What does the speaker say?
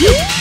Yeah.